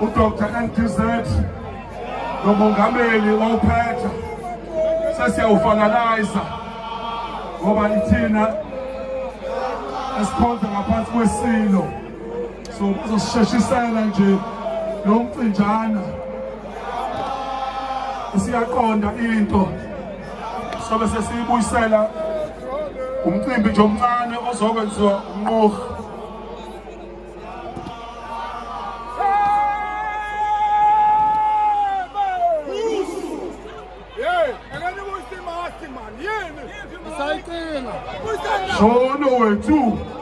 uDr. NTZ nomongameli wawuphetha sesiyawufanaliza ngoba ithina esikhonza ngaphansi kwesilo. So bazosisheshisela nje lo mcinjana siyaqonda into sobe sesiyibuyisela umcimbi nje omncane ozokwenziwa Show no way too.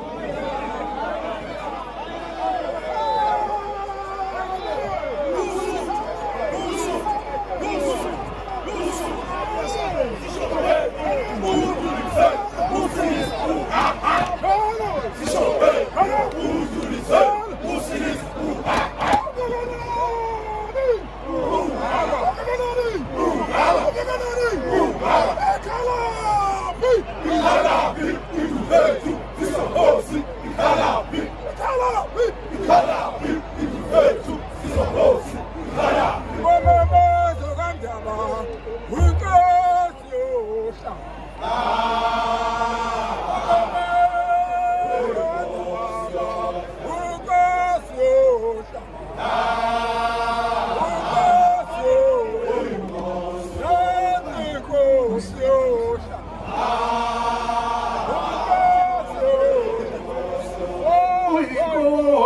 Yeah.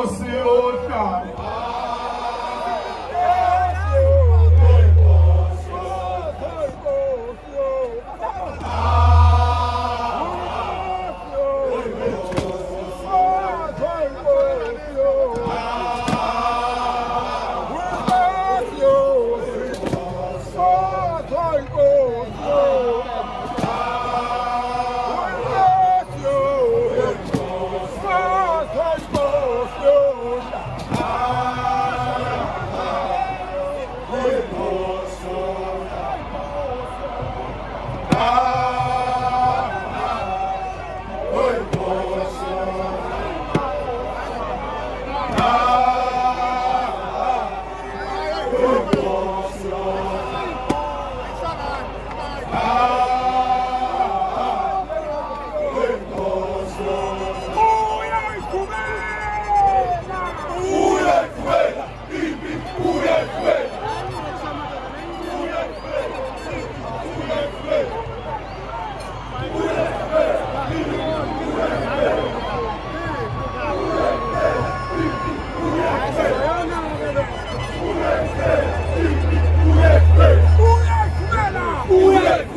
Você Senhor, cara.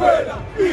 Capoeira!